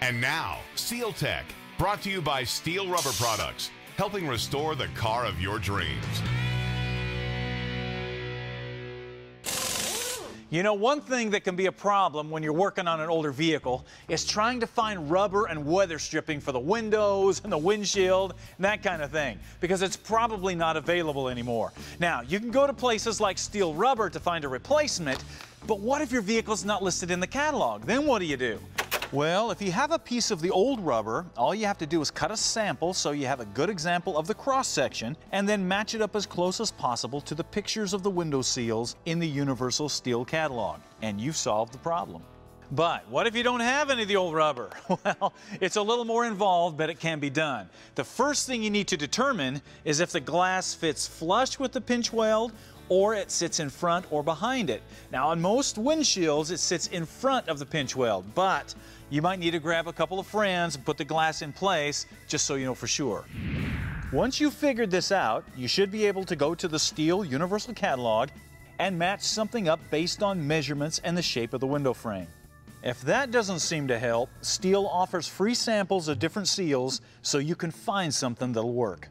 And now, Seal Tech, brought to you by Steele Rubber Products, helping restore the car of your dreams. You know, one thing that can be a problem when you're working on an older vehicle is trying to find rubber and weather stripping for the windows and the windshield and that kind of thing, because it's probably not available anymore. Now, you can go to places like Steele Rubber to find a replacement, but what if your vehicle's not listed in the catalog? Then what do you do? Well, if you have a piece of the old rubber, all you have to do is cut a sample so you have a good example of the cross section and then match it up as close as possible to the pictures of the window seals in the Universal Steele catalog, and you've solved the problem. But what if you don't have any of the old rubber? Well, it's a little more involved, but it can be done. The first thing you need to determine is if the glass fits flush with the pinch weld or it sits in front or behind it. Now, on most windshields, it sits in front of the pinch weld, but you might need to grab a couple of friends and put the glass in place just so you know for sure. Once you've figured this out, you should be able to go to the Steele Universal Catalog and match something up based on measurements and the shape of the window frame. If that doesn't seem to help, Steele offers free samples of different seals so you can find something that'll work.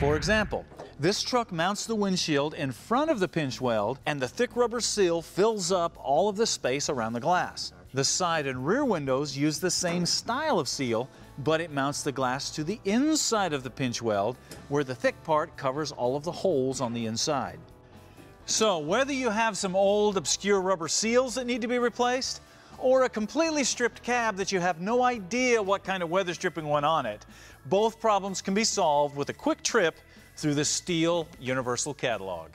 For example, this truck mounts the windshield in front of the pinch weld and the thick rubber seal fills up all of the space around the glass. The side and rear windows use the same style of seal, but it mounts the glass to the inside of the pinch weld, where the thick part covers all of the holes on the inside. So whether you have some old obscure rubber seals that need to be replaced, or a completely stripped cab that you have no idea what kind of weather stripping went on it, both problems can be solved with a quick trip through the Steele Universal Catalog.